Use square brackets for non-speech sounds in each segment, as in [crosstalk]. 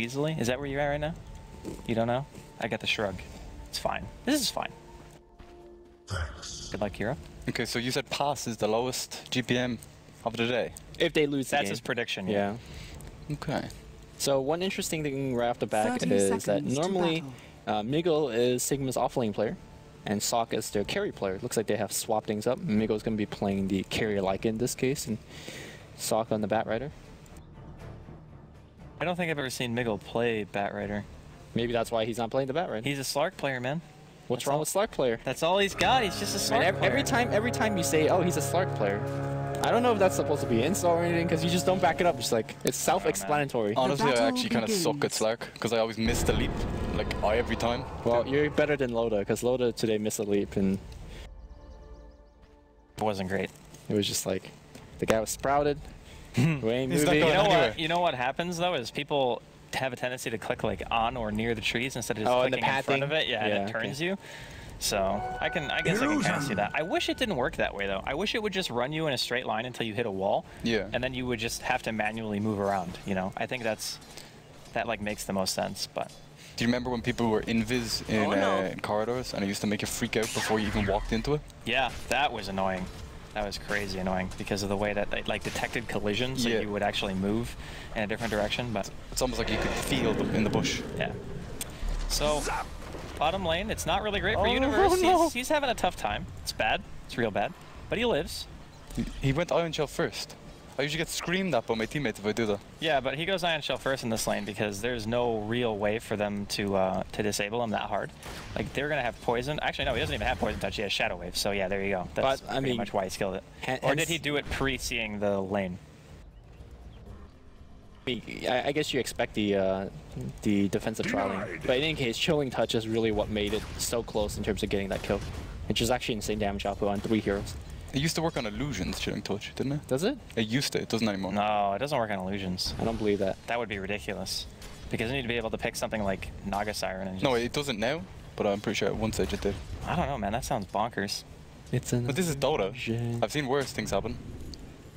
easily. Is that where you're at right now? You don't know? I got the shrug. It's fine. This is fine. Thanks. Good luck, Hero. Okay, so you said pass is the lowest GPM of the day. If they lose the That's game. his prediction. yeah. Okay. So one interesting thing right off the bat is that normally battle. uh, Miguel is Sigma's offlane player, and Sock is their carry player. Looks like they have swapped things up. Miguel's going to be playing the carry like in this case, and Sock on the Bat Rider. I don't think I've ever seen Miggel play Bat Rider. Maybe that's why he's not playing the Bat Rider. He's a Slark player, man. What's that's wrong all- with Slark player? That's all he's got. He's just a Man, Slark every, player. every time, every time you say, "Oh, he's a Slark player," I don't know if that's supposed to be insult or anything because you just don't back it up. It's like it's self-explanatory. Honestly, I actually kind of suck at. Slark because I always miss the leap, like I every time. Well, you're better than Loda because Loda today missed a leap and It wasn't great. it was just like the guy was sprouted. We ain't moving. You know anywhere. what? You know what happens though is people have a tendency to click like on or near the trees instead of just Oh, and the clicking in front of it. Yeah, and it turns okay. you. So I can, I guess I can kind of see that. I wish it didn't work that way though. I wish it would just run you in a straight line until you hit a wall. Yeah. And then you would just have to manually move around. You know, I think that's that like makes the most sense. But Do you remember when people were invis in, Oh, no. uh, in corridors and it used to make you freak out before you even walked into it? yeah, that was annoying. That was crazy annoying because of the way that they like detected collisions, Yeah. you would actually move in a different direction. But It's almost like you could feel them in the bush. Yeah. So, bottom lane, it's not really great for Oh, Universe. no. He's, he's having a tough time. It's bad. It's real bad. But he lives. He- He went Ion Shell first. I usually get screamed at by my teammates if I do that. Yeah, but he goes Ion Shell first in this lane because there's no real way for them to uh, to disable him that hard. Like they're gonna have poison. Actually, no, he doesn't even have poison touch. He has Shadow Wave. So yeah, there you go. That's But, I pretty mean, much why he skilled it. or did he do it pre-seeing the lane? I, I guess you expect the uh, the defensive trilane, but in any case, chilling touch is really what made it so close in terms of getting that kill, which is actually insane damage output on three heroes. It used to work on illusions, Chilling Touch, didn't it? Does it? It used to. It doesn't anymore. No, it doesn't work on illusions. I don't believe that. That would be ridiculous. Because you need to be able to pick something like Naga Siren and just, No, it doesn't now, but I'm pretty sure at one stage it did. I don't know, man. That sounds bonkers. It's an. But this is Dota. illusion. I've seen worse things happen.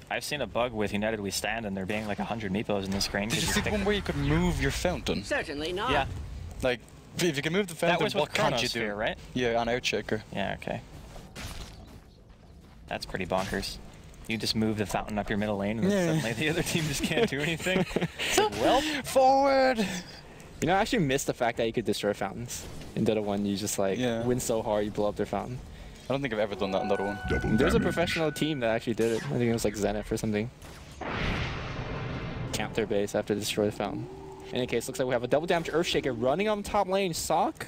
I've seen a bug with United We Stand and there being like 100 meepos in the screen. Did 'cause you see the pick- one where you could move your fountain? Certainly not. Yeah, Like, if you can move the fountain, that was what can't you do? Chronosphere, right? Yeah, on Earthshaker. Yeah, okay. That's pretty bonkers. You just move the fountain up your middle lane and then Yeah. suddenly the other team just can't do [laughs] anything. It's like, [laughs] well, Forward! You know, I actually missed the fact that you could destroy fountains. In Dota 1, you just like Yeah. win so hard, you blow up their fountain. I don't think I've ever done that in Dota 1. Double There's a professional team that actually did it. I think it was like Zenith or something. Camp their base after they destroy the fountain. In any case, looks like we have a double damage Earthshaker running on top lane. Sock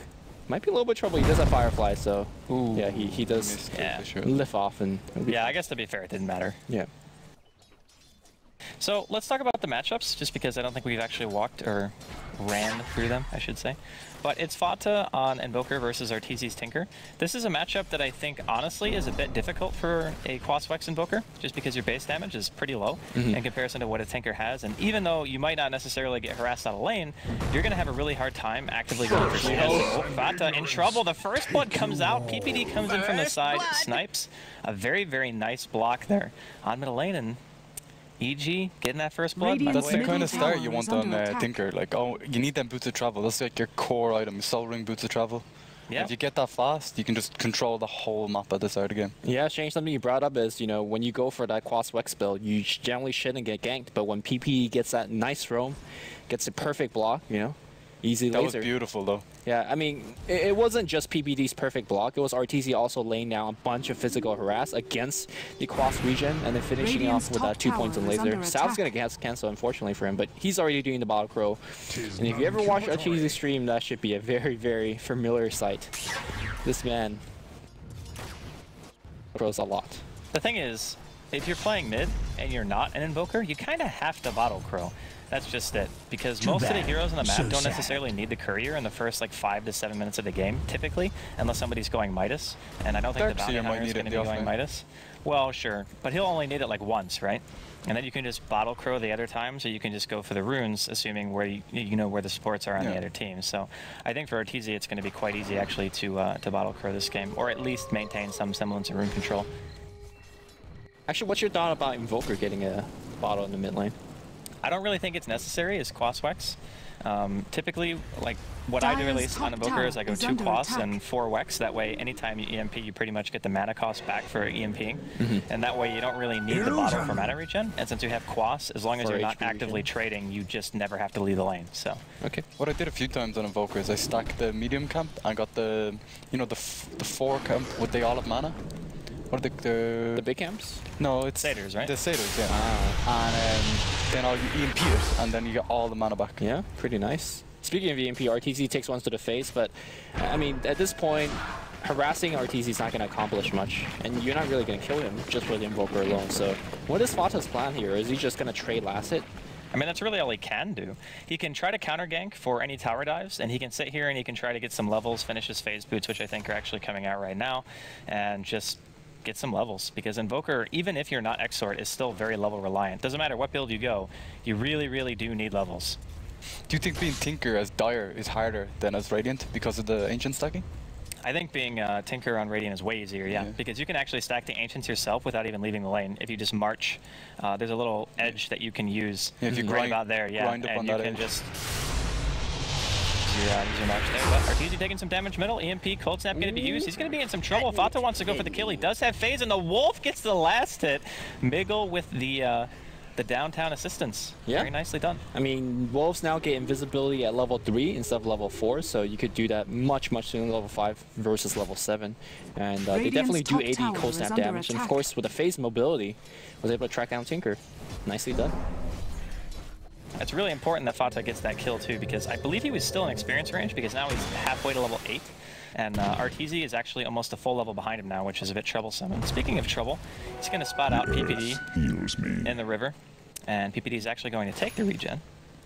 might be a little bit trouble. He does have Firefly, so Ooh. yeah, he, he does Yeah. sure. lift off and yeah. I guess to be fair, it didn't matter. yeah. So let's talk about the matchups, just because I don't think we've actually walked or ran through them, I should say. But it's Fata on Invoker versus Arteezy's Tinker. This is a matchup that I think, honestly, is a bit difficult for a Quaswex Invoker, just because your base damage is pretty low Mhm. in comparison to what a Tinker has. And even though you might not necessarily get harassed out of lane, you're going to have a really hard time actively going for CS. Oh, Fata in trouble. The first blood comes out. PPD comes in from the side, snipes. A very, very nice block there on middle lane. And EG getting that first blood. That's the way. kind of start you want on under uh. Tinker. Like, oh, you need them boots of travel. That's like your core item, Soul Ring boots of travel. Yeah. If you get that fast, you can just control the whole map at the start again. Yeah, Shane, something you brought up is, you know, when you go for that Quaswex build, you generally shouldn't get ganked, but when PP gets that nice roam, gets a perfect block, you know, easy That was beautiful, though. Yeah, I mean, it, it wasn't just PPD's perfect block. It was RTZ also laying down a bunch of physical harass against the Quas region and then finishing Radiant's off with top that two points in laser. under Sal's attack. going to get cancel, unfortunately for him, but he's already doing the bottle crow. Tis And if you ever watch non-combatants. RTZ stream, that should be a very, very familiar sight. This man throws a lot. The thing is, if you're playing mid and you're not an invoker, you kind of have to bottle crow. That's just it. Because Too most of the heroes on the map So don't sad. necessarily need the courier in the first like five to seven minutes of the game, typically, unless somebody's going Midas. And I don't think the bounty hunter is going to be the going offlane. Midas. Well, sure, but he'll only need it like once, right? And then you can just bottle crow the other times, or you can just go for the runes, assuming where you, you know where the supports are on the other team. So I think for Arteezy, it's going to be quite easy actually to uh, to bottle crow this game, or at least maintain some semblance of rune control. Actually, what's your thought about Invoker getting a bottle in the mid lane? I don't really think it's necessary as Quaswex. Um, typically, like what I do at least on top Invoker is I go is two Quas attack. and four Wex. That way, anytime you EMP, you pretty much get the mana cost back for EMPing. And that way, you don't really need the bottle for mana regen. And since you have Quas, as long as For you're not HP actively regen. trading, you just never have to leave the lane. So Okay. What I did a few times on Invoker is I stacked the medium camp and got the, you know, the f the four camp with the all of mana. What are the, the, The big camps? no, it's Satyrs, right? The satyrs, yeah. Ah. And um, then all you EMP it, and then you get all the mana back. Yeah, pretty nice. Speaking of EMP, RTZ takes ones to the face, but I mean, at this point, harassing RTZ is not going to accomplish much, and you're not really going to kill him just with the Invoker alone. So, what is Fata's plan here? Is he just going to trade last hit? I mean, that's really all he can do. He can try to counter gank for any tower dives, and he can sit here and he can try to get some levels, finish his phase boots, which I think are actually coming out right now, and just get some levels. Because Invoker, even if you're not Exort, is still very level reliant. Doesn't matter what build you go, you really, really do need levels. Do you think being Tinker as Dire is harder than as Radiant because of the ancient stacking? I think being uh, Tinker on Radiant is way easier, yeah, Yeah. because you can actually stack the Ancients yourself without even leaving the lane. If you just march, uh, there's a little edge that you can use Yeah, if you right grind- about there, yeah, and on you that can edge. just use your, uh, use there. But Arteezy taking some damage middle, EMP, Cold Snap going to be used. He's going to be in some trouble. Fata wants to go for the kill. He does have phase, and the Wolf gets the last hit. Miggel with the uh, the downtown assistance. Yeah. Very nicely done. I mean, Wolves now get invisibility at level 3 instead of level 4, so you could do that much, much sooner level 5 versus level 7. And uh, they definitely do top 80 cold snap under damage. And of course, with the phase mobility, was able to track down Tinker. Nicely done. It's really important that Fata gets that kill too, because I believe he was still in experience range, because now he's halfway to level 8. And uh, Arteezy is actually almost a full level behind him now, which is a bit troublesome. And speaking of trouble, he's going to spot out PPD in the river, and PPD is actually going to take the regen.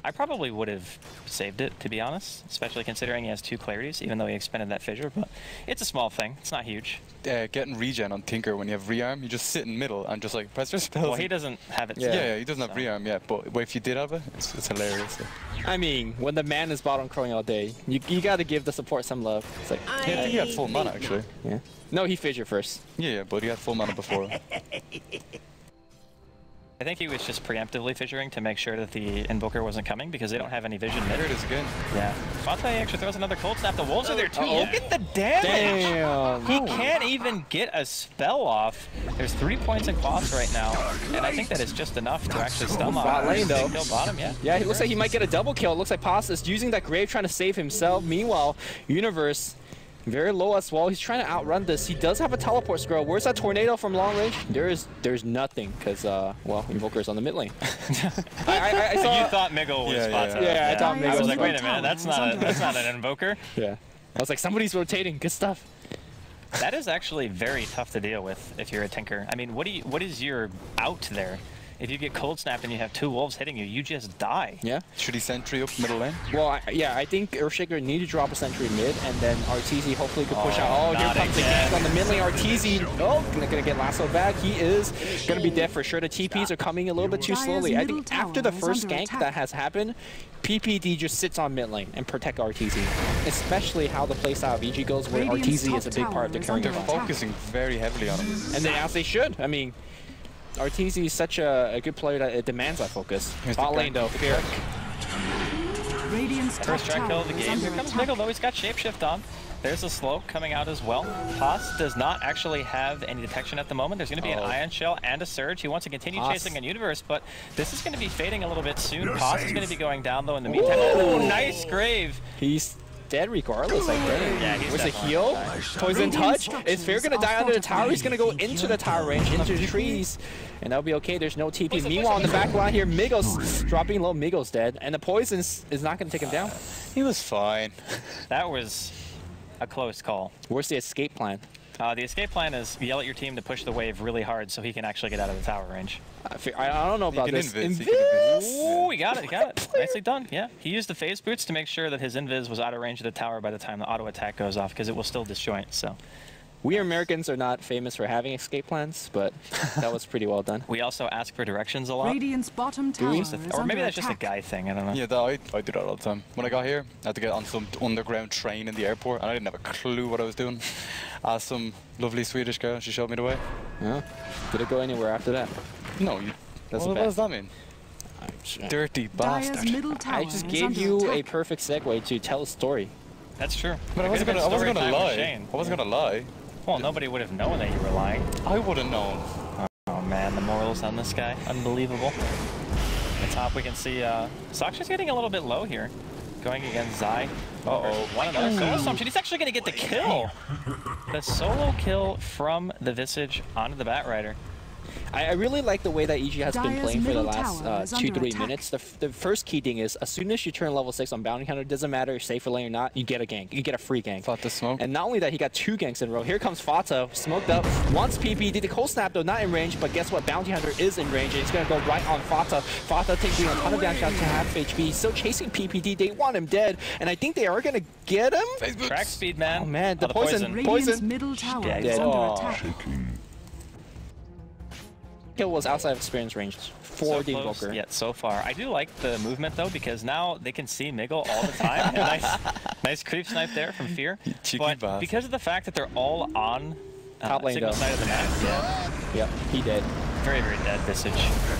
I probably would have saved it, to be honest, especially considering he has two clarities, even though he expended that fissure, but it's a small thing. It's not huge. Uh, getting regen on Tinker when you have rearm, you just sit in middle and just like press your spells. Well, he doesn't have it. Yeah, still, yeah, he doesn't have rearm yet, but, but if you did have it, it's, it's hilarious. I mean, when the man is bottom crowing all day, you, you gotta give the support some love. It's like, I, Yeah, I think he had full mana actually. yeah. No, he fissure first. Yeah, yeah, but he had full mana before. [laughs] I think he was just preemptively fissuring to make sure that the Invoker wasn't coming, because they don't have any vision mid. there it is again. Yeah. Fata actually throws another cold snap. The wolves are there too. Uh-oh. Look at the damage. Damn! He can't even get a spell off. There's three points in class right now, and I think that is just enough to actually stun lock. Bot lane, though. Kill bottom, yeah. Yeah, it looks like he might get a double kill. It looks like Pasta's using that grave trying to save himself. Meanwhile, Universe very low as well. He's trying to outrun this. He does have a teleport scroll. Where's that tornado from long range? There is there's nothing because uh well Invoker's on the mid lane. [laughs] [laughs] I, I, I saw you thought Miggel was Yeah, yeah, yeah. Yeah, I thought I Miggel was was like, wait a Fata. minute, that's not a, that's not an Invoker. yeah. I was like somebody's rotating. Good stuff. That is actually very tough to deal with if you're a Tinker. I mean, what do you, what is your out there? If you get cold snapped and you have two wolves hitting you, you just die. Yeah. Should he sentry up middle lane? Well, I, yeah, I think Earthshaker need to drop a sentry mid, and then Arteezy hopefully could push Oh, out. Oh, here not comes the again. gank on the mid lane. Arteezy, oh, gonna, gonna get lassoed back. He is gonna be dead for sure. The TPs are coming a little bit too slowly. I think after the first gank that has happened, PPD just sits on mid lane and protect Arteezy. Especially how the playstyle of EG goes, where Radiant's Arteezy is a big part of the tower is carrying under They're focusing very heavily on him. And then as they should. I mean, Arteezy is such a, a good player that it demands that focus. Here's the Bot lane though, fear. Radiant's First track kill of the game. Here comes attack. Miggle, though he's got Shapeshift on. There's a slow coming out as well. Haas does not actually have any detection at the moment. There's going to be an Oh. Ion Shell and a Surge. He wants to continue Haas. chasing a Universe, but this is going to be fading a little bit soon. Haas is going to be going down, though, in the meantime. Oh, nice grave. He's dead regardless, I think. Yeah, he's Where's the heal? Poison touch. structures Is Fair gonna die under the tower? He's gonna go into the tower range, into the trees. And that'll be okay. There's no TP. Meanwhile, on the poison, back line here, Migos dropping low. Migos dead. And the poison is is not gonna take him down. He was fine. That was a close call. Where's the escape plan? Uh, the escape plan is yell at your team to push the wave really hard so he can actually get out of the tower range. I I I don't know about can this. invis, invis. Ooh, he got it, he got it. Nicely done, yeah. He used the phase boots to make sure that his invis was out of range of the tower by the time the auto attack goes off, because it will still disjoint, so. We Americans are not famous for having escape plans, but that was pretty well done. [laughs] We also ask for directions a lot. Radiant's bottom tower we? is Or maybe that's just a guy thing, I don't know. Yeah, that, I, I do that all the time. When I got here, I had to get on some underground train in the airport, and I didn't have a clue what I was doing. [laughs] Asked some lovely Swedish girl, she showed me the way. Yeah. Did it go anywhere after that? No, you. That's what, a what bet. does that mean? Dirty Dire's bastard. middle tower I just gave under you a perfect segue to tell a story. That's true. But I wasn't gonna, I wasn't gonna lie. I wasn't gonna lie. Well, nobody would have known that you were lying. I would have known. Oh man, the morals on this guy, unbelievable. At the top we can see uh, Sockshka's getting a little bit low here. Going against Zai. Uh-oh, one another solo assumption. He's actually gonna get the kill! [laughs] The solo kill from the Visage onto the Batrider. I, I really like the way that EG has been playing for the last uh, two, three attack. minutes. The, f- the first key thing is, as soon as you turn level 6 on Bounty Hunter, it doesn't matter if safe or lane or not, you get a gank. You get a free gank. Fata smoke. And not only that, he got two ganks in a row. Here comes Fata, smoked up, wants PPD. The cold snap, though, not in range, but guess what? Bounty Hunter is in range, and he's going to go right on Fata. Fata taking a ton of damage out to half HP. He's still chasing PPD. They want him dead, and I think they are going to get him. Track speed, man. Oh, man, the Oh, poison. Radiant's Poison. middle tower Yeah, is under dead. attack. Kill was outside of experience range for so the close Invoker. yet so far. I do like the movement though because now they can see Miggel all the time. [laughs] A nice, nice creep snipe there from Fear. Cheeky but bastard. because of the fact that they're all on uh, Top lane, signal though. side of the map, yeah, Yep, he did. very very dead Visage.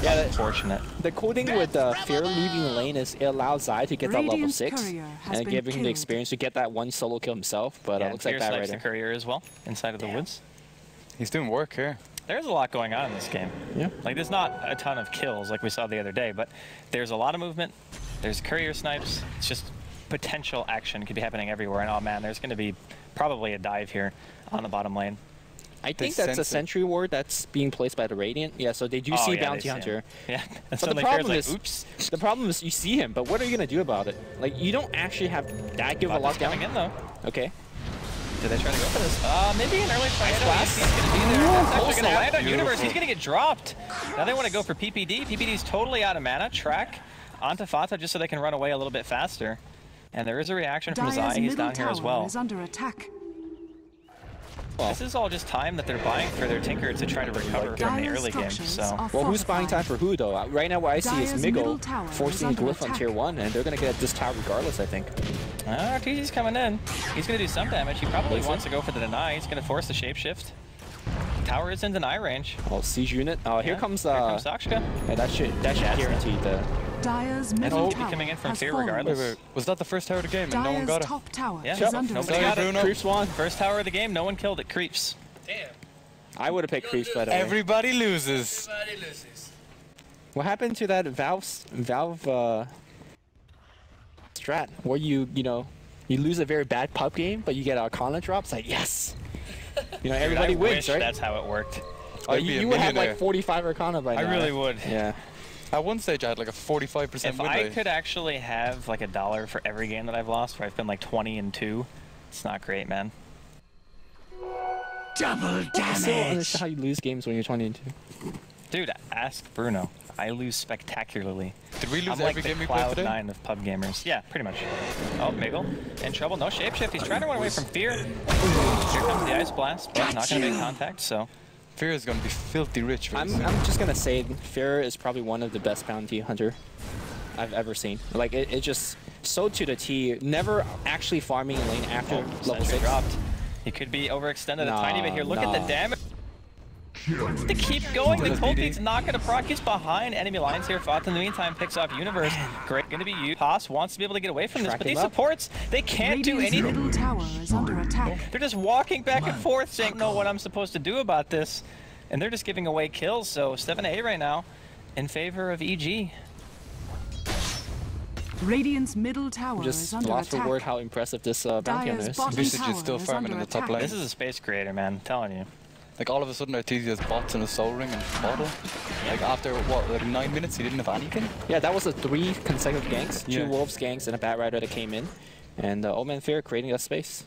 Yeah, that- unfortunate. The cool thing with uh, Fear leaving the lane is it allows Zai to get that level Radiant's 6 and been giving him the experience to get that one solo kill himself, but yeah, uh, looks like Fear that snipes right the there. courier as well inside of the woods. He's doing work here. There's a lot going on in this game. Yeah. Like there's not a ton of kills like we saw the other day, but there's a lot of movement. There's courier snipes. It's just potential action could be happening everywhere. And oh man, there's going to be probably a dive here on the bottom lane. I think They that's a sentry ward that's being placed by the Radiant. Yeah, so they do Oh, see yeah, Bounty see him. Hunter. [laughs] Yeah. And But the problem like, is, oops. [laughs] the problem is you see him, but what are you gonna do about it? Like you don't actually have that give a Fata's coming in though. Okay. Did they try to go for this? Uh, maybe an early tornado. blast. He's gonna be there. That's actually gonna land on Universe. He's gonna get dropped. Now they want to go for PPD. PPD's totally out of mana. Track onto Fata just so they can run away a little bit faster. And there is a reaction from Dire's Zai. He's down here as tower well. is under attack. This is all just time that they're buying for their Tinker to try to recover from the early game. So Well, who's buying time for who though? Uh, Right now, what I see is Dire's Miggel forcing a under glyph on tier one, and they're gonna get this tower regardless. I think. Ah, TZ's coming in. He's gonna do some damage. He probably wants to go for the deny. He's gonna force the shapeshift. Tower is in deny range. Oh, siege unit. Oh, here Yeah, comes Here uh. comes Sockshka. yeah, that should that should That's guarantee the. Dire's And middle he'll be tower coming in from has fear regardless. Wait, wait. Was that the first tower of the game and no one got it? top tower Yeah, is Yep. under nobody attack. got it. Creeps one. First tower of the game, no one killed it. Creeps. Damn. I would have picked creeps by the way. Everybody loses. What happened to that Valve Valve uh, strat where you you know you lose a very bad pub game but you get a Arcana drops? Like yes, [laughs] you know everybody I wins, wish right? That's how it worked. Oh, you you would have like 45 Arcana by now. I really would. Yeah. At one stage, I had like a 45% If win I rate. could actually have like a dollar for every game that I've lost, where I've been like 20 and 2, it's not great, man. Double I still don't understand how you lose games when you're 20 and 2. Dude, ask Bruno. I lose spectacularly. Did we lose I'm like every the game we played cloud today? nine of pub gamers. Yeah, pretty much. Oh, Miggel in trouble. No shapeshift. He's trying to run away from fear. Here comes the ice blast, but not gonna make contact. So Fear is going to be filthy rich I'm, soon. I'm just gonna say Fear is probably one of the best bounty hunter I've ever seen. Like it, it just so to the T. Never actually farming lane after oh, level six. dropped. He could be overextended a tiny bit here. Look at the damage. To keep going, the cold beat's not gonna proc. He's behind enemy lines here. Fought in the meantime picks off Universe. Great, gonna be you. Haas wants to be able to get away from this, but him these supports they can't do anything. middle tower is under attack. They're just walking back and forth, saying, "Know what I'm supposed to do about this," and they're just giving away kills. So 7-8 right now, in favor of E EG. Radiant's middle tower is Just under lost for attack. word how impressive this uh, bounty hunter Dire's is. Visage is still farming in the top lane. This is a space creator, man. I'm telling you. Like all of a sudden, Arteezy has bots and a soul ring and bottle. Like after what, like nine minutes, he didn't have anything. Yeah, that was the three consecutive ganks, two Yeah. wolves ganks, and a bat rider that came in, and uh, Old Man Fear creating a space.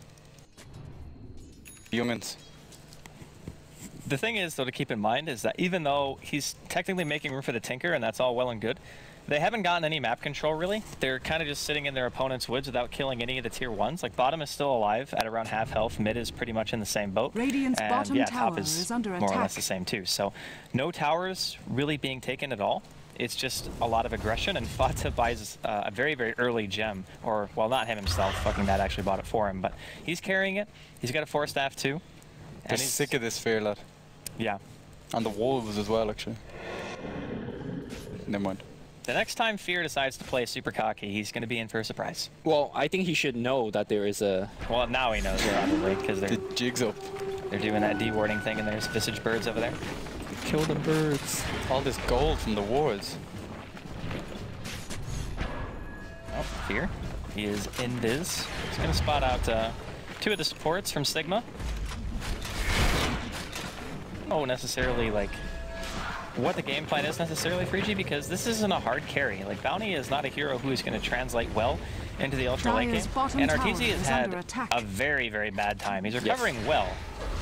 Humans. The thing is, though, to keep in mind is that even though he's technically making room for the Tinker, and that's all well and good, they haven't gotten any map control really. They're kind of just sitting in their opponent's woods without killing any of the tier ones. Like bottom is still alive at around half health. Mid is pretty much in the same boat. Radiant's and bottom yeah, tower top is, is under more or less the same too. So no towers really being taken at all. It's just a lot of aggression, and [laughs] Fata buys uh, a very, very early gem, or well, not him himself. Fucking Matt actually bought it for him, but he's carrying it. He's got a force staff too. They're And he's, sick of this fear, lad. Yeah, And the wolves as well, actually. Never mind. the next time Fear decides to play super cocky, he's going to be in for a surprise. Well, I think he should know that there is a. Well, now he knows probably because The they're The jig's up. they're doing that dewarding thing, and there's visage birds over there. Kill the birds. All this gold from the wars. Oh, Fear. He is in Viz. He's going to spot out uh, two of the supports from Sigma. No, necessarily like what the game plan is necessarily for EG because this isn't a hard carry. Like Bounty is not a hero who is going to translate well into the ultra late game, and tower RTZ has had a very very bad time. He's recovering well,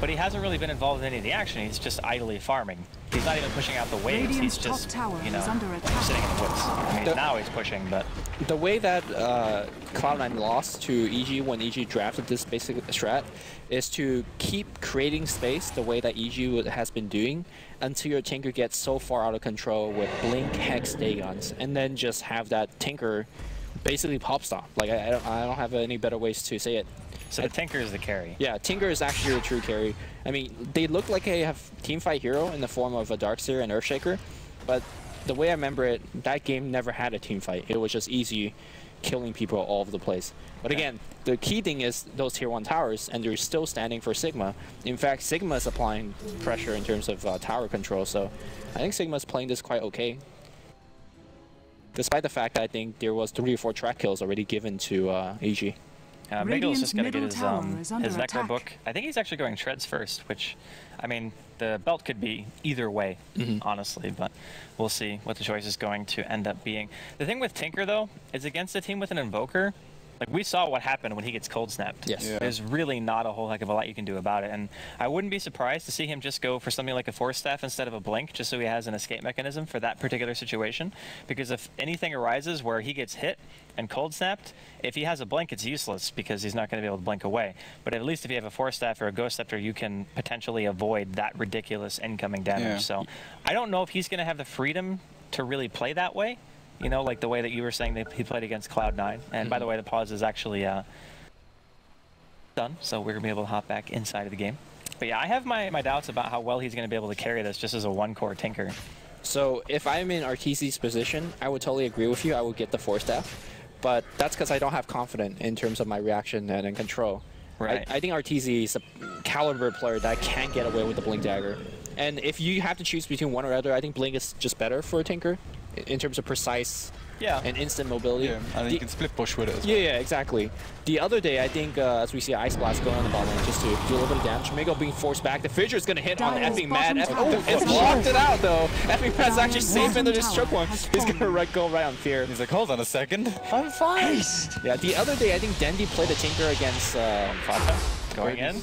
but he hasn't really been involved in any of the action. He's just idly farming. He's not even pushing out the waves. Radiant's he's just you know under sitting in the woods. I mean now he's pushing, but The way that uh, Cloud9 lost to EG when EG drafted this basic strat is to keep creating space the way that EG has been doing until your Tinker gets so far out of control with Blink, Hex, Dagons, and then just have that Tinker basically pop stop. Like, I, I, don't, I don't have any better ways to say it. so the Tinker is the carry. Yeah, Tinker is actually the true carry. I mean, they look like they have team fight hero in the form of a Darkseer and Earthshaker, but the way I remember it, that game never had a team fight. It was just easy killing people all over the place. But Okay. again, the key thing is those tier 1 towers, and they're still standing for Sigma. In fact, Sigma is applying pressure in terms of uh, tower control, so I think Sigma's playing this quite okay. Despite the fact that I think there was three or four track kills already given to uh, EG. Uh, Miguel's Radiant's just gonna get his tower um, is under his necro attack. book. I think he's actually going shreds first, which, I mean, the belt could be either way, Mm-hmm. honestly. But we'll see what the choice is going to end up being. The thing with Tinker though is against a team with an invoker. Like we saw what happened when he gets cold snapped. Yes. Yeah. There's really not a whole heck of a lot you can do about it, and I wouldn't be surprised to see him just go for something like a force staff instead of a blink, just so he has an escape mechanism for that particular situation. Because if anything arises where he gets hit and cold snapped, if he has a blink, it's useless because he's not going to be able to blink away. But at least if you have a force staff or a ghost scepter, you can potentially avoid that ridiculous incoming damage. Yeah. So I don't know if he's going to have the freedom to really play that way. You know, like the way that you were saying that he played against Cloud9. And by the way, the pause is actually uh, done, so we're gonna be able to hop back inside of the game. But yeah, I have my, my doubts about how well he's gonna be able to carry this just as a one core tinker. So if I'm in RTC's position, I would totally agree with you. I would get the force staff, but that's because I don't have confidence in terms of my reaction and in control. Right. I, I think RTZ is a caliber player that can get away with the blink dagger. And if you have to choose between one or other, I think blink is just better for a tinker in terms of precise Yeah. and instant mobility. Yeah, and The- you can split push with it as yeah, well. yeah, exactly. The other day, I think, uh, as we see Ice Blast going on the bottom lane just to do a little bit of damage, Mego being forced back. The Fissure is going to hit on Dire's Effing Mad. bottom Eff- oh, it's under blocked it out, though. Effing Mad's actually Dire's safe into bottom this choke one. He's going to right, go right on Fear. He's like, hold on a second. I'm fine. Yeah, the other day, I think Dendi played a Tinker against... Uh, Fata going in,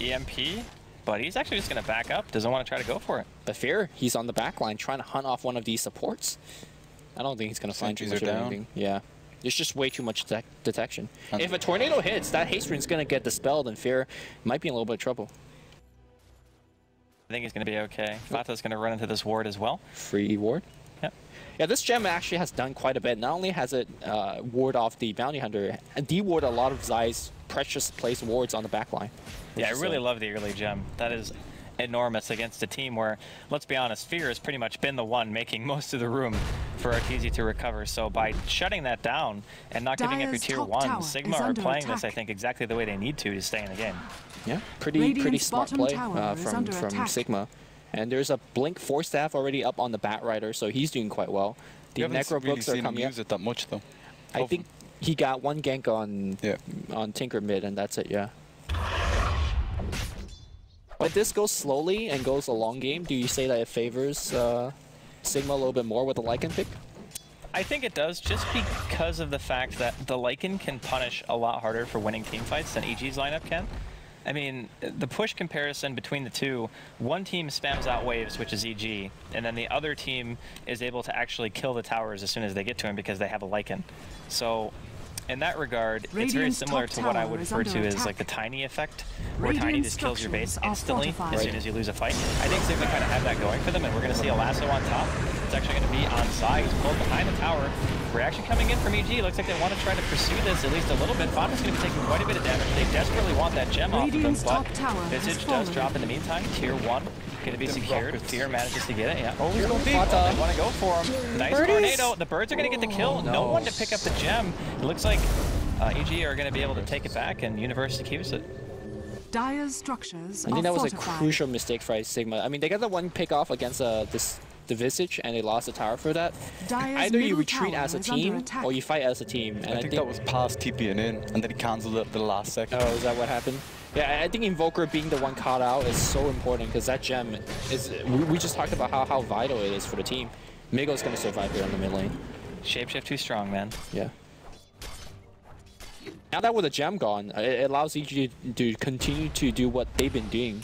EMP, but he's actually just gonna back up. Doesn't want to try to go for it. the Fear, he's on the back line trying to hunt off one of these supports. I don't think he's going to find too much of anything. Yeah. There's just way too much detec detection. And- If a tornado hits, that haste ring's going to get dispelled, and Fear might be in a little bit of trouble. I think he's gonna be okay. Fata's gonna run into this ward as well. Free ward. Yep. Yeah, this gem actually has done quite a bit. Not only has it uh, ward off the bounty hunter, and de-ward a lot of Zai's precious place wards on the back line. Yeah, I really uh, love the early gem. That is enormous against a team where, let's be honest, Fear has pretty much been the one making [laughs] most of the room for Arteezy to recover. So by shutting that down and not giving up your tier one, Sigma is are under playing this, I think, exactly the way they need to to stay in the game. Yeah, pretty pretty smart play uh, is from under from attack. Sigma. And there's a Blink Force Staff already up on the Bat Rider, so he's doing quite well. The You haven't Necro really books are seen him coming use it that much though. I Often. think he got one gank on Yeah. on Tinker mid, and that's it. Yeah. But this goes slowly and goes a long game. Do you say that it favors uh, Sigma a little bit more with the Lycan pick? I think it does, just because of the fact that the Lycan can punish a lot harder for winning team fights than EG's lineup can. I mean, the push comparison between the two, one team spams out waves, which is EG, and then the other team is able to actually kill the towers as soon as they get to him because they have a Lycan. So, in that regard, it's very similar to what I would refer to as like the tiny effect, where tiny just kills your base instantly fortified. as soon as you lose a fight. I think Sigma kind of have that going for them, and we're going to see a lasso on top. It's actually going to be on side. He's pulled behind the tower. Reaction coming in from EG. Looks like they want to try to pursue this at least a little bit. Fata's going to be taking quite a bit of damage. They desperately want that gem off of them, but top tower has Visage does drop in the meantime. Tier 1 going to be The secured. rockets. Fear manages to get it. Yeah. Oh, he's going deep. Fata. They want to go for him. Nice Birdies. tornado. The birds are going to get the kill. No. no. one to pick up the gem. It looks like uh, EG are going to be able to take it back, and University keeps it. Dire's structures I think that was a crucial mistake for Sigma. I mean, they got the one pick off against uh, this the Visage, and they lost the tower for that. Dire's Either you retreat as a team, or you fight as a team. And I think that was past TPing in, and then he cancelled it at the last second. Oh, is that what happened? Yeah, I- think Invoker being the one caught out is so important because that gem is. We, we just talked about how, how vital it is for the team. Migo's gonna survive here on the mid lane. Shapeshift too strong, man. Yeah. Now that with the gem gone, uh, it allows EG to continue to do what they've been doing,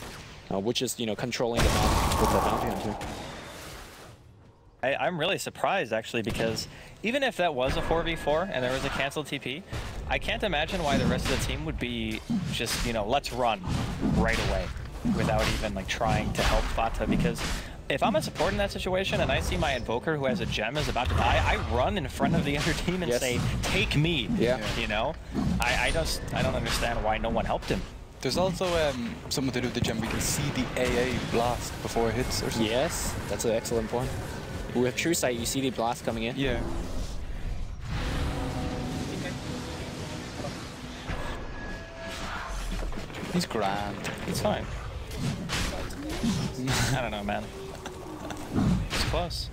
uh, which is you know controlling the map with the bounty hunter. I, I'm really surprised actually because even if that was a 4v4 and there was a canceled TP, I can't imagine why the rest of the team would be just, you know, let's run right away without even like trying to help Fata because if I'm a support in that situation and I see my invoker who has a gem is about to die, I run in front of the other team and Yes. say, "Take me." Yeah. You know, I, I just I don't understand why no one helped him. There's also um, something to do with the gem. We can see the AA blast before it hits or something. Yes, that's an excellent point. With True Sight, you see the blast coming in. Yeah. He's grand. He's fine. [laughs] I don't know, man. It's close.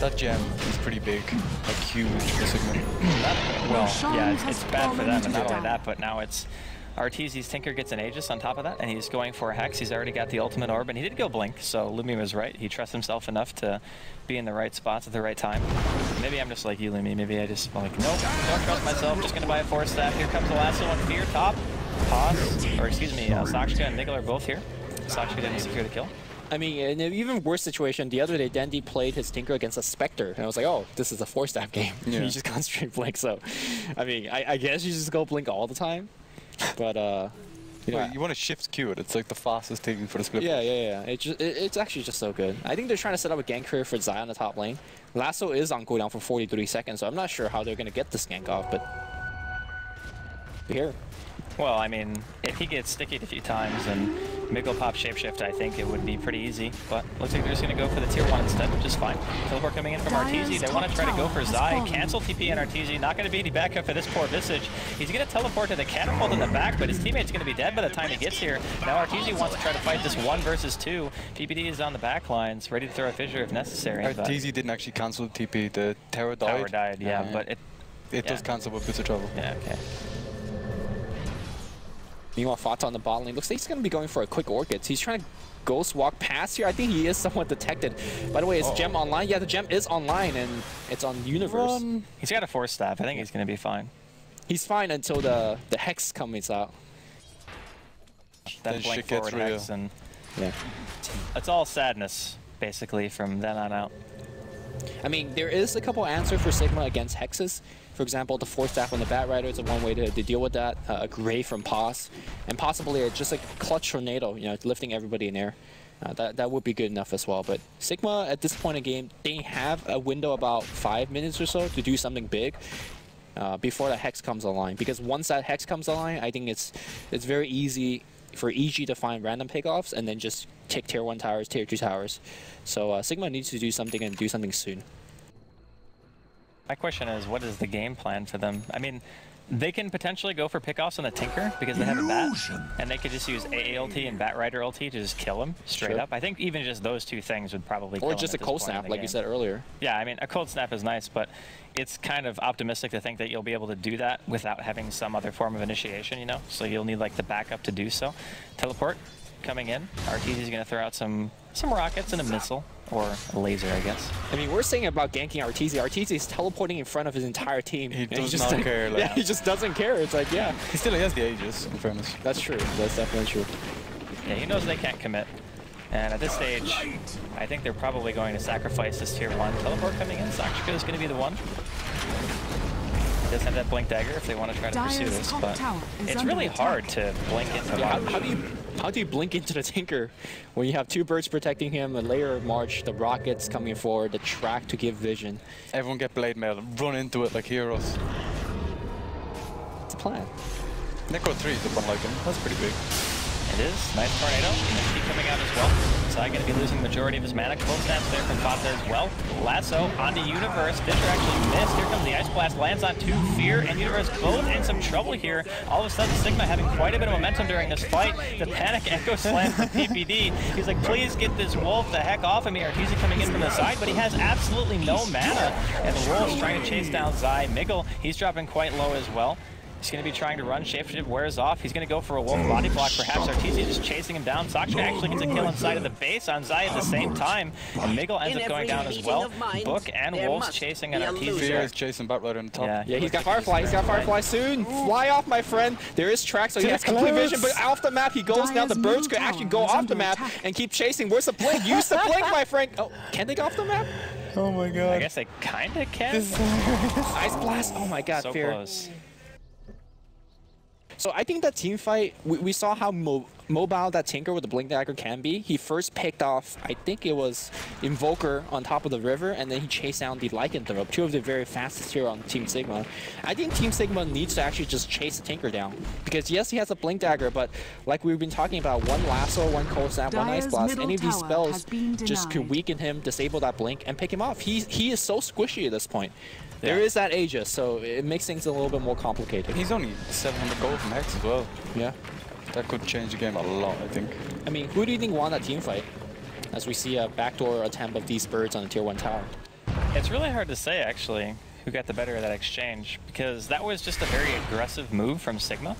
That gem is pretty big, like huge for Sigma. Well, yeah, it's, it's bad for them, to and not only that, but now it's Arteezy's Tinker gets an Aegis on top of that, and he's going for a Hex. He's already got the ultimate orb, and he did go Blink, so Lumi was right. He trusts himself enough to be in the right spots at the right time. Maybe I'm just like you, Lumi. Maybe I just like, nope, don't trust myself. Just gonna buy a force staff. Here comes the last one. Fear top, Pause, or excuse me, uh, Sockshka and Nigel are both here. Sockshka didn't secure the kill. I mean, in an even worse situation, the other day, Dendi played his Tinker against a Spectre, and I was like, oh, this is a force-staff [laughs] game. Yeah. you just concentrate Blink, so... I mean, I, I guess you just go Blink all the time, but, uh... You know, Wait, you want to shift Q it? It's like the fastest thing for the split. yeah, yeah, yeah. It just, it, it's actually just so good. I think they're trying to set up a gank career for Zai on the top lane. Lasso is on cooldown for 43 seconds, so I'm not sure how they're going to get this gank off, but... Here. Well, I mean, if he gets sticky a few times and Miggel pop shapeshift, I think it would be pretty easy. But looks like they're just going to go for the tier 1 instead, which is fine. Teleport coming in from Dire's Arteezy. They want to try to go for Zai. Cancel TP and Arteezy. Not going to be any backup for this poor Visage. He's going to teleport to the catapult in the back, but his teammate's going to be dead by the time he gets here. Now Arteezy wants to try to fight this 1 versus 2. PPD is on the back lines, ready to throw a fissure if necessary. but Arteezy didn't actually cancel the TP. The Terror died. Tower died, yeah, Uh, but it... it does yeah. cancel with bits of trouble. Yeah, okay. Meanwhile, Fata on the bot lane looks like he's going to be going for a quick Orchids. He's trying to ghost walk past here. I think he is somewhat detected. By the way, is Gem online? Yeah, the Gem is online, and it's on Universe. He's got a force staff. I think he's going to be fine. He's fine until the, the Hex comes out. Then Then shit gets forward hex real. and... Yeah. It's all sadness, basically, from then on out. I mean, there is a couple answers for Sigma against Hexes. For example, the Force Staff on the Bat Rider is one way to, to deal with that. Uh, a Gray from Pos. And possibly a, just a Clutch Tornado, you know, lifting everybody in air. Uh, that, that would be good enough as well. But Sigma, at this point in the game, they have a window about five minutes or so to do something big. Uh, before the hex comes online, because once that hex comes online, I think it's it's very easy for EG to find random pickoffs and then just take tier one towers, tier two towers. So uh, Sigma needs to do something and do something soon. My question is, what is the game plan for them? I mean, they can potentially go for pickoffs on the Tinker because they have a bat, and they could just use AALT and Bat Rider ulti to just kill him straight Sure. up. I think even just those two things would probably kill Or just a cold snap, like you said earlier. Yeah, I mean, a cold snap is nice, but it's kind of optimistic to think that you'll be able to do that without having some other form of initiation, you know? So you'll need like the backup to do so. Teleport coming in. Arteezy's going to throw out some some rockets and a missile, or a laser, I guess. I mean, we're saying about ganking Arteezy. Arteezy is teleporting in front of his entire team. He does just not care, [laughs] like- Yeah, he just doesn't care. It's like, yeah, He still has the Aegis, in fairness. that's true. That's definitely true. Yeah, he knows they can't commit. And at this stage, I think they're probably going to sacrifice this tier 1. Teleport coming in, Sockshka is going to be the one. He does have that blink dagger if they want to try to pursue this, but it's really hard to blink into Yeah, how, March. how do you how do you blink into the Tinker when you have two birds protecting him, a layer of March, the rockets coming forward, the track to give vision? Everyone get blade mail, run into it like heroes. It's a plan. Necro 3 is the one like him. That's pretty big. It is. Nice tornado. EMP coming out as well. Zai going to be losing the majority of his mana. Cold snaps there from Fata as well. Lasso onto Universe. Fissure actually missed. Here comes the Ice Blast. Lands on two. Fear and Universe both in some trouble here. All of a sudden, Sigma having quite a bit of momentum during this fight. The Panic Echo Slam from PPD. He's like, please get this Wolf the heck off of me. Arteezy coming in from the side, but he has absolutely no mana. And the Wolf's trying to chase down Zai. Miggel, he's dropping quite low as well. He's going to be trying to run. Shapeshift wears off. He's going to go for a wolf mm. body block. Perhaps Arteezy just chasing him down. Sockshka actually gets a kill inside of the base on Zai at the same time. And Miggel ends up going down as well. of minds, Book and Wolves chasing be at a Arteezy. loser. Fear is chasing Batrider on the top. Yeah, Yeah, he's got Firefly. He's got Firefly soon. Fly off, my friend. There is track, so he has complete vision, but off the map he goes. Now the birds middle could actually go off the map and keep chasing. Where's the blink? Use the blink, my friend. Oh, can they go off the map? Oh my god. I guess they kind of can. Ice blast. Oh my god, so fear. close. So I think that team fight, we, we saw how mo mobile that Tinker with the Blink Dagger can be. He first picked off, I think it was Invoker on top of the river, and then he chased down the Lycanthrope, two of the very fastest here on Team Sigma. I think Team Sigma needs to actually just chase the Tinker down. Because yes, he has a Blink Dagger, but like we've been talking about, one Lasso, one Cold Snap, one Ice Blast, any of these spells just could weaken him, disable that Blink, and pick him off. He's, he is so squishy at this point. There Yeah. is that Aegis, so it makes things a little bit more complicated. He's only 700 gold from Hex as well. Yeah. That could change the game a lot, I think. I mean, who do you think won that team fight? As we see a backdoor attempt of these birds on the tier one tower. It's really hard to say, actually, who got the better of that exchange, because that was just a very aggressive move from Sigma.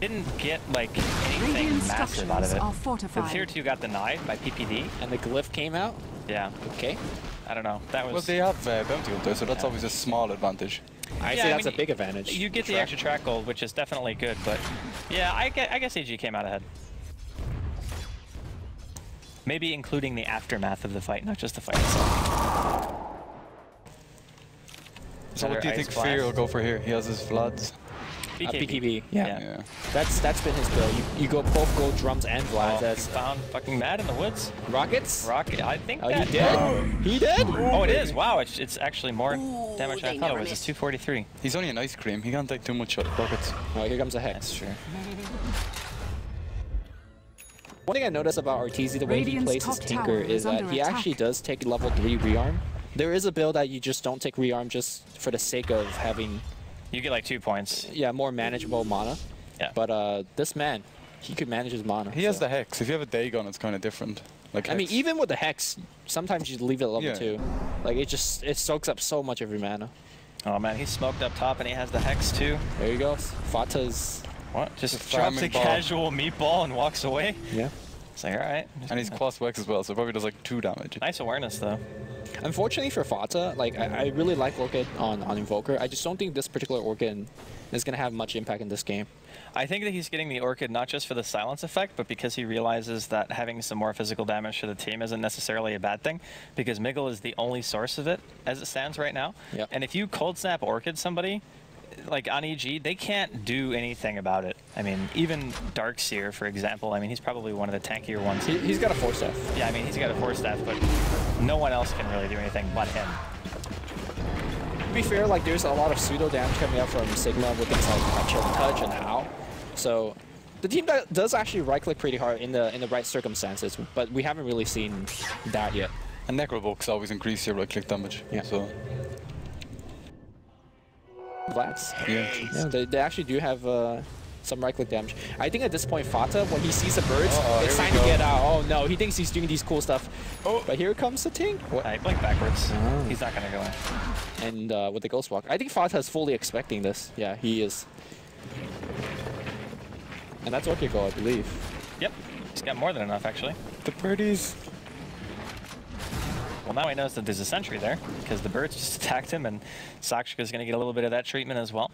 Didn't get, like, anything Radiant massive out of it. The fortified. tier 2 got denied by PPD. And the glyph came out. Yeah, Okay. I don't know. That was... Well, they have uh, Bounty Hunter, so that's always a small advantage. I Yeah, say I that's mean, a big advantage. You get the Track. extra track gold, which is definitely good, but yeah, I guess, I guess EG came out ahead. Maybe including the aftermath of the fight, not just the fight itself. So what do you think Fear will go for here? He has his Vlads. Uh, BKB. Yeah. Yeah. Yeah. That's that's been his build. You, you go both gold drums and Vlad. Oh, That's found fucking mad in the woods. rockets. Rocket, I think Oh, he that... did. He did. Oh, it is. Wow, it's, it's actually more Ooh, damage than I thought it was. miss. It's 243. He's only an ice cream. He can't take too much rockets. Oh, here comes a hex. That's true. [laughs] One thing I noticed about Arteezy, the way he plays his top Tinker, is is that he attack. actually does take level 3 rearm. There is a build that you just don't take rearm just for the sake of having, You get like two points. yeah, more manageable mana. Yeah. But uh, this man, he could manage his mana. He has the Hex. If you have a Dagon, it's kind of different. Like I mean, even with the Hex, sometimes you leave it at level Yeah. 2. Like, it just, it soaks up so much of your mana. Oh man, he's smoked up top and he has the Hex too. There you go. Fata's, What? Just The drops a ball. casual meatball and walks away. yeah. It's like, alright. And he's Quas Wex as well, so probably does like two damage. Nice awareness though. Unfortunately for Fata, like, I, I really like Orchid on, on Invoker. I just don't think this particular Orchid is going to have much impact in this game. I think that he's getting the Orchid not just for the silence effect, but because he realizes that having some more physical damage to the team isn't necessarily a bad thing, because Miggel is the only source of it as it stands right now. Yep. And if you cold snap Orchid somebody, like on EG, they can't do anything about it. I mean, even Darkseer, for example, I mean, he's probably one of the tankier ones. He, he's got a force staff. Yeah, I mean, he's got a force staff, but no one else can really do anything but him. To be fair, like there's a lot of pseudo damage coming up from Sigma with things like uh, Chilling Touch and How. So the team that does actually right click pretty hard in the in the right circumstances, but we haven't really seen that yet. And Necrobooks always increase your right click damage. Yeah. So, Vlads. yeah. Yeah, they, they actually do have uh, some right click damage. I think at this point, Fata, when he sees the birds, Uh-oh, it's time to get out. Oh no, he thinks he's doing these cool stuff. Oh. But here comes the Ting. What? I blink backwards. Oh. He's not gonna go in. And uh, with the Ghost Walk. I think Fata is fully expecting this. Yeah, he is. And that's Orchid Go, I believe. Yep. He's got more than enough, actually. The birdies. Well, now he knows that there's a sentry there, because the birds [laughs] just attacked him, and Sockshka's going to get a little bit of that treatment as well.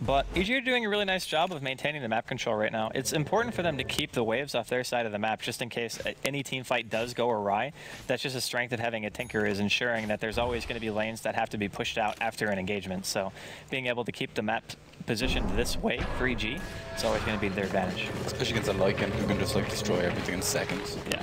But EG are doing a really nice job of maintaining the map control right now. It's important for them to keep the waves off their side of the map, just in case any team fight does go awry. That's just a strength of having a Tinker is ensuring that there's always going to be lanes that have to be pushed out after an engagement. So being able to keep the map positioned this way for EG, it's always going to be their advantage. Especially against a Lycan who can just like destroy everything in seconds. Yeah.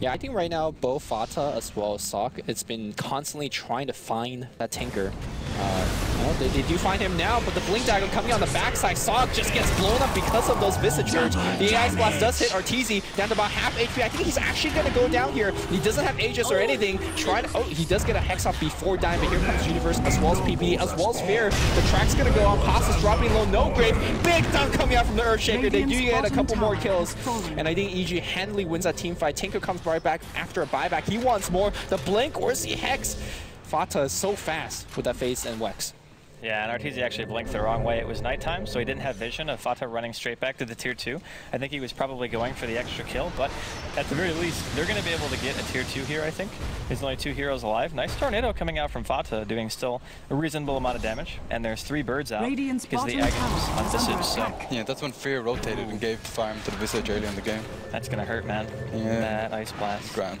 Yeah, I think right now both Fata as well as Sock, it's been constantly trying to find that Tinker. Uh, well, they, they do find him now, but the Blink Dagger coming on the backside. Sock just gets blown up because of those Visage Urge. The Ice Blast does hit Arteezy down to about half HP. I think he's actually going to go down here. He doesn't have Aegis or anything. Try to, oh, he does get a Hex off before dying, but here comes Universe as well as PPD, as well as Fear. The track's going to go on. Pass is dropping low, no grave. Big dunk coming out from the Earthshaker. They do get a couple more kills. And I think EG handily wins that team fight. Tinker comes right back after a buyback. He wants more. The Blink, where's the Hex? Fata is so fast with that Quas and Wex. Yeah, and Arteezy actually blinked the wrong way. It was nighttime, so he didn't have vision of Fata running straight back to the tier 2. I think he was probably going for the extra kill, but at the very least, they're going to be able to get a tier 2 here, I think. There's only two heroes alive. Nice tornado coming out from Fata, doing still a reasonable amount of damage. And there's three birds out Radiant's because the bottom Aghanim tower on is under Visage, so. Yeah, that's when Fear rotated and gave farm to the Visage early in the game. that's going to hurt, man. Yeah. That Ice Blast. Grand.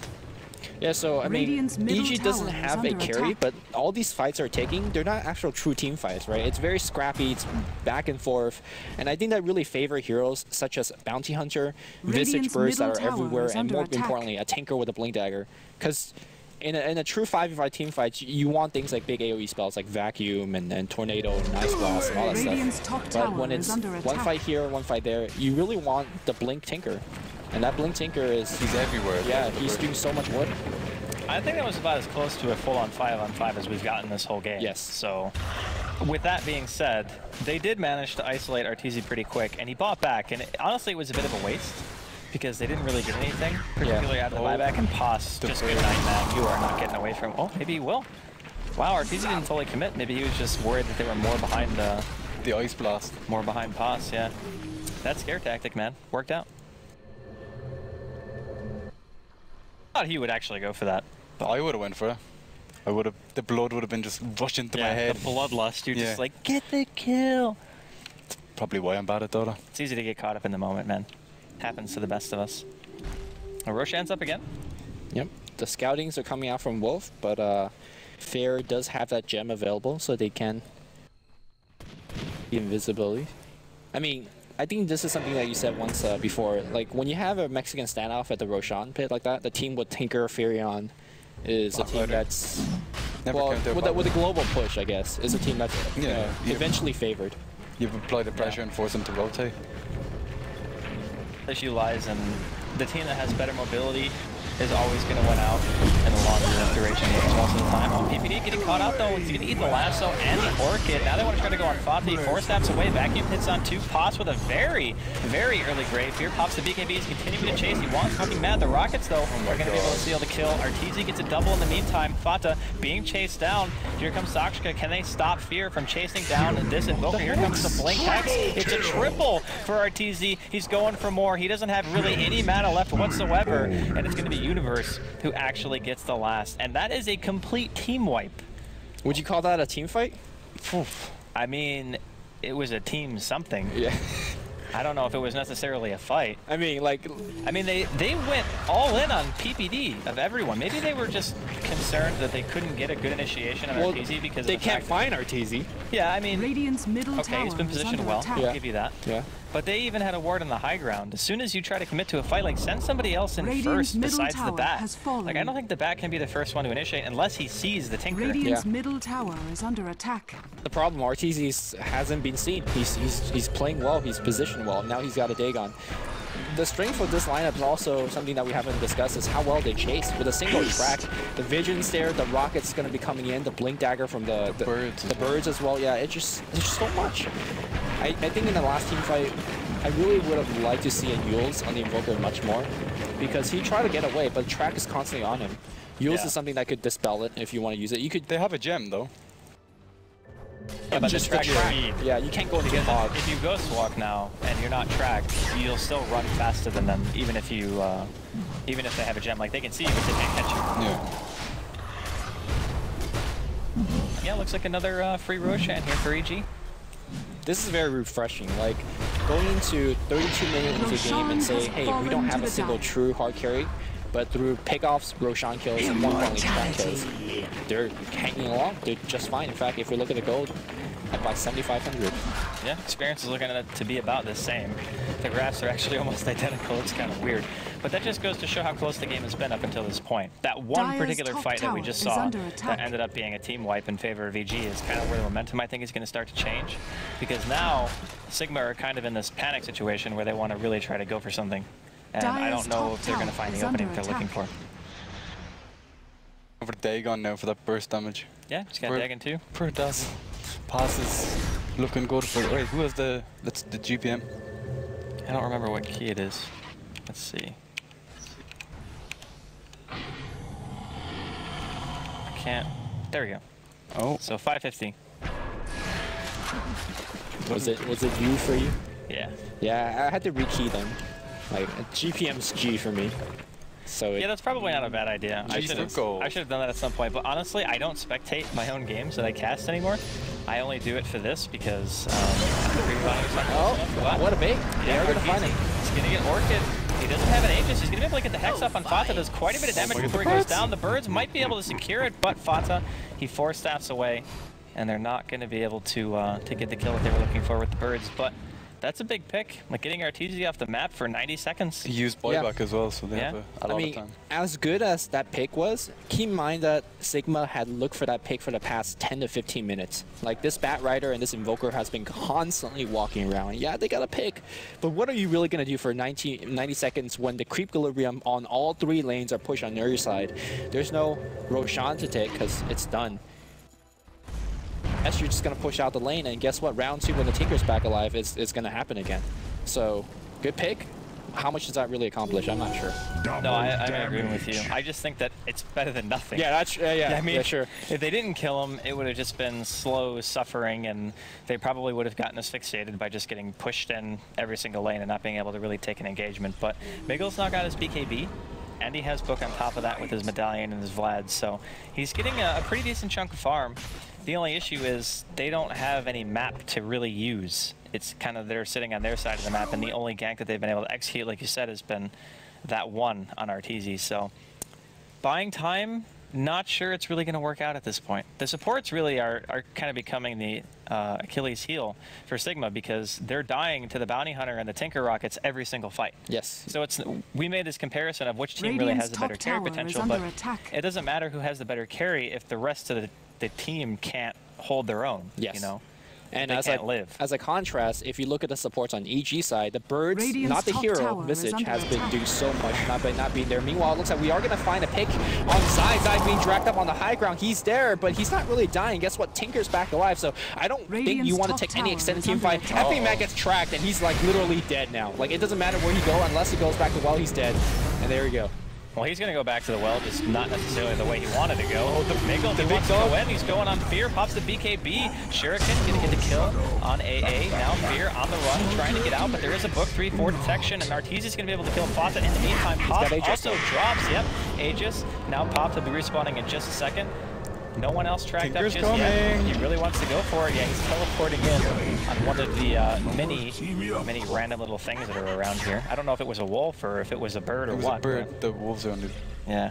Yeah, so I mean, EG doesn't have a carry, attack. but all these fights are taking, they're not actual true team fights, right? It's very scrappy, it's back and forth, and I think that really favor heroes such as Bounty Hunter, Visage Radiant's Burst that are everywhere, and more attack. importantly, a Tinker with a Blink Dagger. Because in a, in a true 5v5 team fight, you want things like big AoE spells like Vacuum and, and Tornado and Ice Blast and all that Radiant's stuff. But when it's one fight here, one fight there, you really want the Blink Tinker. And that Blink Tinker is, He's everywhere. yeah, he's doing so much work. I think that was about as close to a full-on five-on-five as we've gotten this whole game. Yes. So, with that being said, they did manage to isolate Arteezy pretty quick, and he bought back. And it, honestly, it was a bit of a waste because they didn't really get anything, particularly out of the Oh. buyback. And Pos, just bird. good night, man. You are not getting away from. Oh, maybe he will. Wow, Arteezy didn't fully commit. Maybe he was just worried that they were more behind, uh, The Ice Blast. more behind Pos. Yeah. That scare tactic, man, worked out. Thought he would actually go for that. I would have went for it. I would have. The blood would have been just rushing to my head. the bloodlust. You're Yeah. just like, get the kill. It's Probably why I'm bad at Dota. It's easy to get caught up in the moment, man. Happens to the best of us. Oh, Roshan's up again. Yep. The scoutings are coming out from Wolf, but uh, Fair does have that gem available, so they can invisibility. I mean, I think this is something that you said once uh, before. Like when you have a Mexican standoff at the Roshan pit like that, the team with Tinker Furion is a team Backfighter. that's Never well with a, with a global push, I guess, is a team that's Yeah, you know, eventually favored. You've applied the pressure and forced them to rotate. The issue lies in the team that has better mobility is always going to win out in the longer duration games most of the time. Oh, PPD getting caught out though. He's going to eat the lasso and the Orchid. Now they want to try to go on Fata. Four steps away. Vacuum hits on two. Pops with a very, very early grave. Here pops the BKB. He's continuing to chase. He wants fucking mad. The Rockets though are going to be able to seal the kill. Arteezy gets a double in the meantime. Fata being chased down. Here comes Sockshka. Can they stop Fear from chasing down this Invoker? Here comes the Blink Hex. It's a triple for Arteezy. He's going for more. He doesn't have really any mana left whatsoever. And it's going to be Universe who actually gets the last. And that is a complete team wipe. Would you call that a team fight? I mean, it was a team something. Yeah. [laughs] I don't know if it was necessarily a fight. I mean, like I mean, they, they went all in on PPD of everyone. Maybe they were just concerned that they couldn't get a good initiation on well, RTZ because they of the can't find Arteezy. Yeah, I mean, Radiant's middle okay, tower he's been positioned well. attack. I'll give you that. Yeah. But they even had a ward on the high ground. As soon as you try to commit to a fight, like send somebody else in Radiant's first besides the tower bat. has. Like I don't think the bat can be the first one to initiate unless he sees the tinker. Radiant's Yeah. middle tower is under attack. The problem, Arteezy hasn't been seen. He's, he's, he's playing well, he's positioned well. Now he's got a Dagon. The strength of this lineup is also something that we haven't discussed is how well they chase. With a single track, the Vision's there, the Rocket's going to be coming in, the Blink Dagger from the, the Birds as the well. birds as well. Yeah, it just there's just so much. I, I think in the last team fight, I really would have liked to see a Euls on the Invoker much more because he tried to get away, but the track is constantly on him. Euls Yeah. is something that could dispel it if you want to use it. You could They have a gem though. Yeah, but just the the track track. speed. Yeah, you can't go into the Because fog. if you ghost walk now and you're not tracked, you'll still run faster than them, even if you, uh, even if they have a gem. Like they can see you, but they can't catch you. Yeah. Yeah, looks like another uh, free Roshan here for EG. This is very refreshing. Like going into 32 minutes into the game and Roshan say, hey, we don't have a single true hard carry, but through pickoffs, Roshan kills, and more importantly, kills, they're hanging along. They're just fine. In fact, if we look at the gold, at like 7,500. Yeah, experience is looking at it to be about the same. The graphs are actually [laughs] almost identical. It's kind of weird. but that just goes to show how close the game has been up until this point. That one Dire's particular fight that we just saw that ended up being a team wipe in favor of EG is kind of where the momentum I think is going to start to change, because now Sigma are kind of in this panic situation where they want to really try to go for something, and I don't know if they're going to find the opening under they're looking for. attack. Over Dagon now for that burst damage. Yeah, just got We're- Dagon too. Per does. Pass is looking good for. Wait, who has the that's the GPM? I don't remember what key it is. Let's see. I can't. There we go. Oh, So 550. Was it was it you for you? Yeah. Yeah, I had to rekey them. Like GPM's G for me. So it, Yeah, that's probably not a bad idea. I should have. I should have done that at some point. But honestly, I don't spectate my own games that I cast anymore. I only do it for this because um, the pre-buying is not oh, close. But- what a bait! They Yeah, are gonna find Orchid, it. He's gonna get Orchid. He doesn't have an Aegis. He's gonna be able to get the Hex up on Fata. Does quite a bit of damage look before he goes down. The birds might be able to secure it, but Fata, he force staffs away, and they're not gonna be able to uh, to get the kill that they were looking for with the birds. But that's a big pick. Like getting Arteezy off the map for 90 seconds. he used Yeah. buyback as well, so they Yeah. have a, a lot I mean, of time. as good as that pick was, keep in mind that Sigma had looked for that pick for the past 10 to 15 minutes. Like this Bat Rider and this Invoker has been constantly walking around. Yeah, they got a pick, but what are you really gonna do for 90, 90 seconds when the creep equilibrium on all three lanes are pushed on your side? There's no Roshan to take because it's done. You're just gonna push out the lane, and guess what? Round two, when the Tinker's back alive, it's, it's gonna happen again. So, good pick. How much does that really accomplish? I'm not sure. No, I, I'm agreeing with you. I just think that it's better than nothing. Yeah, that's yeah, yeah. I mean, yeah, sure. if they didn't kill him, it would have just been slow suffering, and they probably would have gotten asphyxiated by just getting pushed in every single lane and not being able to really take an engagement. But Miggel's now got his BKB, and he has Book on top of that with his Medallion and his Vlad, so he's getting a, a pretty decent chunk of farm. The only issue is they don't have any map to really use. It's kind of they're sitting on their side of the map, and the only gank that they've been able to execute, like you said, has been that one on Arteezy. So buying time, not sure it's really going to work out at this point. The supports really are, are kind of becoming the uh, Achilles heel for Sigma because they're dying to the Bounty Hunter and the Tinker Rockets every single fight. Yes. So it's we made this comparison of which team really has the better carry potential, but attack. it doesn't matter who has the better carry if the rest of the, the team can't hold their own. Yes. You know. And They as can't a, live. as a contrast, if you look at the supports on EG side, the birds, Radiant's not the hero, tower Visage, under has been doing so much not by not being there. Meanwhile, it looks like we are going to find a pick on side. Side being dragged up on the high ground. He's there, but he's not really dying. Guess what? Tinker's back alive, so I don't think you want to take any extended team fight. attack. Epic Mac gets tracked, and he's like literally dead now. Like it doesn't matter where he go unless he goes back to well, he's dead. And there we go. Well, he's going to go back to the well, just not necessarily the way he wanted to go. Oh, the Miggel, he wants to go in. He's going on Fear, pops the BKB. Shuriken going to get the kill on AA. Now Fear on the run, trying to get out, but there is a book 3-4 detection, and Arteezy's going to be able to kill Fata. In the meantime, Pop also drops. Yep, Aegis. Now Pop will be respawning in just a second. No one else tracked Tinker's up just yet. He really wants to go for it. Yeah, he's teleporting in on one of the uh, many, many random little things that are around here. I don't know if it was a wolf or if it was a bird or what. It was what. a bird. The wolves are under. Yeah.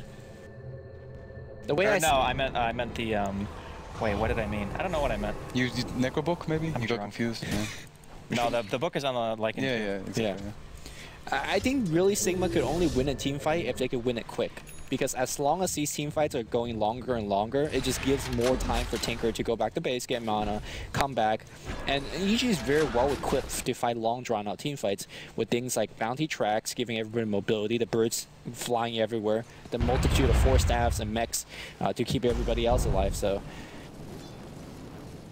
The way Or I no, see- I meant I meant the um. Wait, what did I mean? I don't know what I meant. You, you Necrobook maybe? I'm you got confused. [laughs] Yeah. No, the the book is on the like. Yeah, yeah, exactly. Yeah. yeah. I I think really Sigma could only win a team fight if they could win it quick. Because as long as these team fights are going longer and longer, it just gives more time for Tinker to go back to base, get mana, come back. And EG is very well equipped to fight long drawn out team fights with things like bounty tracks, giving everybody mobility, the birds flying everywhere, the multitude of force staffs and mechs uh, to keep everybody else alive. So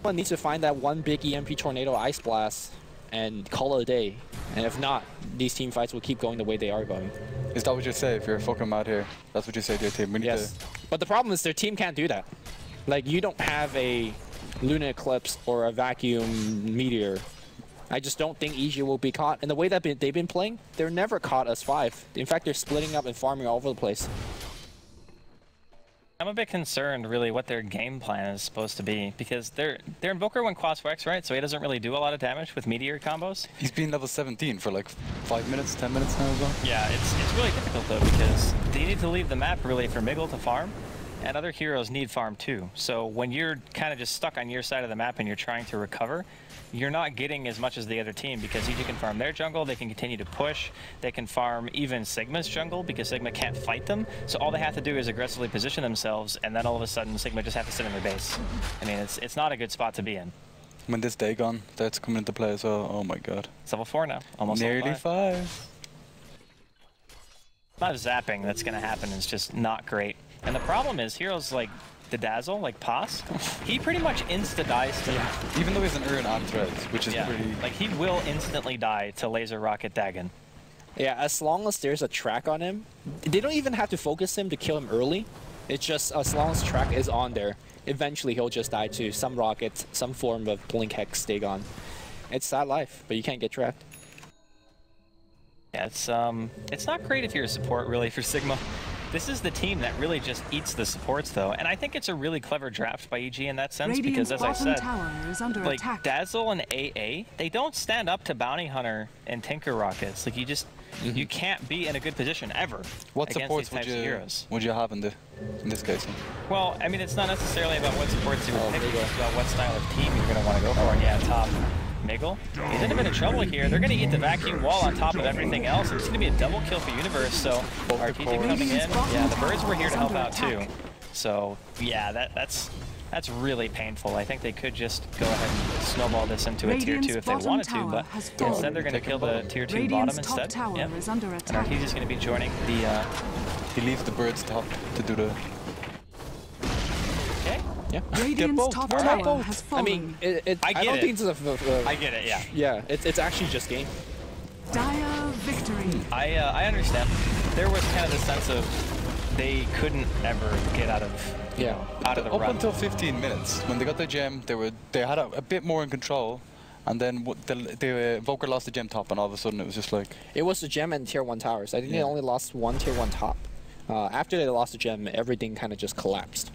one needs to find that one big EMP tornado ice blast and call it a day. And if not, these team fights will keep going the way they are going. Is that what you say if you're a fucking mad here? That's what you say to your team. We need Yes. to. But the problem is their team can't do that. Like you don't have a Luna Eclipse or a Vacuum Meteor. I just don't think EG will be caught. And the way that they've been playing, they're never caught as five. In fact, they're splitting up and farming all over the place. I'm a bit concerned, really, what their game plan is supposed to be because their their Invoker when Quas Wex, right? So he doesn't really do a lot of damage with Meteor combos. He's been level 17 for like five minutes, 10 minutes now as well. Yeah, it's it's really difficult though because they need to leave the map really for Miggel to farm. and other heroes need farm too. So when you're kind of just stuck on your side of the map and you're trying to recover, you're not getting as much as the other team because EG can farm their jungle, they can continue to push, they can farm even Sigma's jungle because Sigma can't fight them. So all they have to do is aggressively position themselves, and then all of a sudden Sigma just have to sit in their base. I mean, it's it's not a good spot to be in. When this Dagon, that's coming into play as well. Oh my god. It's level four now, almost Nearly five. five. amount of zapping that's going to happen is just not great. And the problem is, heroes like the Dazzle, like Pass, [laughs] he pretty much insta dies to Even though he's an Urn on threads, which is yeah, pretty. like he will instantly die to Laser Rocket Dagon. Yeah, as long as there's a track on him, they don't even have to focus him to kill him early. It's just as long as track is on there, eventually he'll just die to some rocket, some form of blink hex Dagon. It's sad life, but you can't get trapped. Yeah, it's um, it's not great if you're a support really for Sigma. This is the team that really just eats the supports though, and I think it's a really clever draft by EG in that sense Radiant's because, as I said, tower is under like attack. Dazzle and AA, they don't stand up to Bounty Hunter and Tinker Rockets. Like you just, mm-hmm. you can't be in a good position ever what against supports these would types of you heroes. would you have in the in this case? Well, I mean, it's not necessarily about what supports you would Oh, pick, Miggel. it's about what style of team you're going to want to go for. And yeah, top. Miggel. He's in a bit of trouble here. They're going to eat the vacuum wall on top of everything else. It's going to be a double kill for Universe. So RTZ coming in. Yeah, the birds were here to help out too. So yeah, that that's that's really painful. I think they could just go ahead and snowball this into a tier two if they wanted to, but has instead they're going to kill the tier two bottom instead. tower Yep. is under And attack. RTZ going to be joining the. Uh, He leaves the birds top to do the. Okay. Yeah. [laughs] Radiant's both. top tower not both? has I mean, it, it, I I, get don't it. think it's a. Uh, I get it. Yeah. yeah, it's it's actually just game. Dire victory. I uh, I understand. There was kind of the sense of they couldn't ever get out of Yeah. know, out of the Up run. until 15 minutes, when they got the gem, they were they had a, a bit more in control, and then w- the, the uh, Volker lost the gem top, and all of a sudden it was just like It was the gem and tier one towers. I think they only lost one tier one top. Uh, after they lost the gem, everything kind of just collapsed.